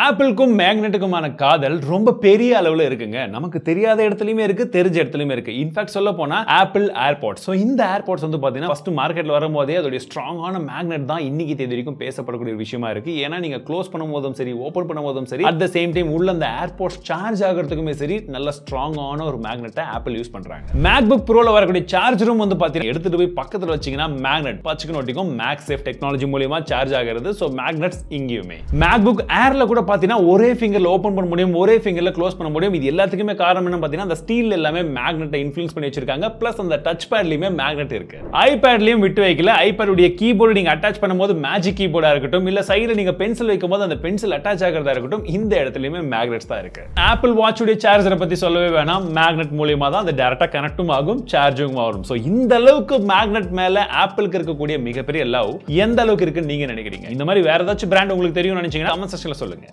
ஆப்பிளுக்கும் மேக்னெட்டுக்குமான காதல் ரொம்ப பெரிய அளவில் இருக்குங்க. நமக்கு தெரியாத இடத்துலையுமே இருக்கு தெரிஞ்ச இடத்துலையுமே இருக்கு. இன்ஃபேக்ட் சொல்ல போனா ஆப்பிள் ஏர்பாட்ஸ் ஸோ இந்த ஏர்பாட்ஸ் வந்து பார்த்தீங்கன்னா ஃபர்ஸ்ட் மார்க்கெட்டில் வரும்போதே அதோடைய ஸ்ட்ராங்கான மேக்னெட் தான் இன்னைக்கு தேதி வரைக்கும் பேசப்படக்கூடிய ஒரு விஷயமா இருக்கு. ஏன்னா நீங்க க்ளோஸ் பண்ணும்போதும் சரி ஓப்பன் பண்ணும்போதும் சரி அட் த சேம் டைம் உள்ள அந்த ஏர்பாட்ஸ் சார்ஜ் ஆகிறதுக்குமே சரி நல்ல ஸ்ட்ராங்கான ஒரு மேக்னெட்டை ஆப்பிள் யூஸ் பண்றாங்க. மேக்புக் ப்ரோல வரக்கூடிய சார்ஜரும் வந்து பார்த்தீங்கன்னா எடுத்துட்டு போய் பக்கத்தில் வச்சிங்கன்னா மேக்னெட் பச்சுக்கு நோட்டிக்கும் மேக் சேஃப் டெக்னாலஜி மூலியமா சார்ஜ் ஆகிறது. ஸோ மேக்னெட்ஸ் இங்கேயுமே. மேக்புக் ஏர்ல கூட பார்த்தீங்கன்னா ஒரே ஃபிங்கரில் ஓப்பன் பண்ண முடியும் ஒரே ஃபிங்கரில் க்ளோஸ் பண்ண முடியும். இது எல்லாத்துக்குமே காரணம் என்ன பார்த்தீங்கன்னா அந்த ஸ்டீல் எல்லாமே மேக்னெட்டை இன்ஃப்ளூயன்ஸ் பண்ணி வச்சிருக்காங்க. ப்ளஸ் அந்த டச் பேட்லையுமே மேக்னெட் இருக்கு. ஐபேட்லையும் விட்டு வைக்கல. ஐபேடுடைய கீபோர்டு நீங்கள் அட்டாச் பண்ணும்போது மேஜிக் கீபோர்டாக இருக்கட்டும் இல்லை சைடில் நீங்கள் பென்சில் வைக்கும்போது அந்த பென்சில் அட்டாச் ஆகிறதா இருக்கட்டும் இந்த இடத்துலையுமே மேக்னெட்ஸ் தான் இருக்கு. ஆப்பிள் வாட்சுடைய சார்ஜரை பற்றி சொல்லவே வேணாம். மேக்னெட் மூலியமாக தான் அது டேரெக்டாக கனெக்டும் ஆகும் சார்ஜும் ஆகும். ஸோ இந்த அளவுக்கு மேக்னெட் மேலே ஆப்பிளுக்கு இருக்கக்கூடிய மிகப்பெரிய லவ் எந்த அளவுக்கு இருக்குன்னு நீங்கள் நினைக்கிறீங்க? இந்த மாதிரி வேற ஏதாச்சும் பிராண்ட் உங்களுக்கு தெரியும் நினைச்சீங்கன்னா கமெண்ட் செக்ஷனில் சொல்லுங்க.